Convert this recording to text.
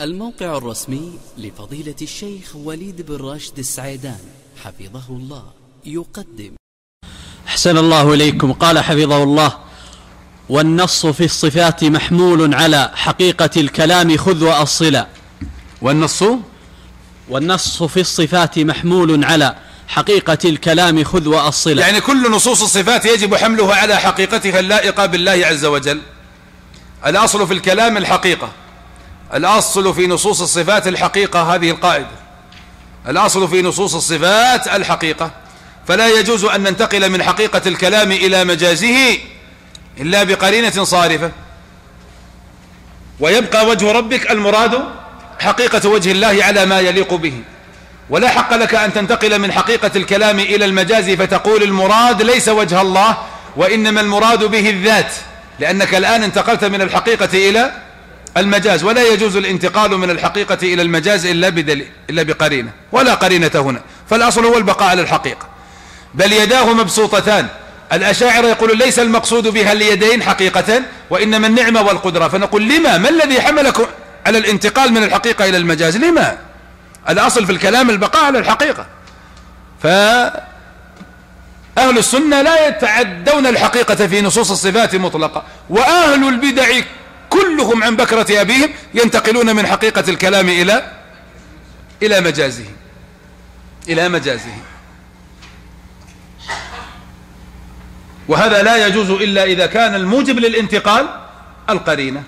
الموقع الرسمي لفضيلة الشيخ وليد بن راشد السعيدان حفظه الله. يقدم. أحسن الله إليكم. قال حفظه الله والنص في الصفات محمول على حقيقة الكلام خذ وأصلا. والنص؟ والنص في الصفات محمول على حقيقة الكلام خذ وأصلا. يعني كل نصوص الصفات يجب حملها على حقيقتها اللائقة بالله عز وجل. الأصل في الكلام الحقيقة. الأصل في نصوص الصفات الحقيقة هذه القاعدة. الأصل في نصوص الصفات الحقيقة. فلا يجوز أن ننتقل من حقيقة الكلام إلى مجازه إلا بقرينة صارفة. ويبقى وجه ربك المراد حقيقة وجه الله على ما يليق به. ولا حق لك أن تنتقل من حقيقة الكلام إلى المجاز فتقول المراد ليس وجه الله وإنما المراد به الذات. لأنك الآن انتقلت من الحقيقة إلى المجاز ولا يجوز الانتقال من الحقيقة إلى المجاز إلا, بدل إلا بقرينة ولا قرينة هنا فالأصل هو البقاء على الحقيقة. بل يداه مبسوطتان الأشاعر يقول ليس المقصود بها اليدين حقيقة وإنما النعمة والقدرة فنقول لما؟ ما الذي حملكم على الانتقال من الحقيقة إلى المجاز؟ لما؟ الأصل في الكلام البقاء على الحقيقة. فأهل السنة لا يتعدون الحقيقة في نصوص الصفات مطلقة وأهل البدع كلهم عن بكرة أبيهم ينتقلون من حقيقة الكلام إلى إلى مجازه إلى مجازه. وهذا لا يجوز إلا إذا كان الموجب للانتقال القرينة.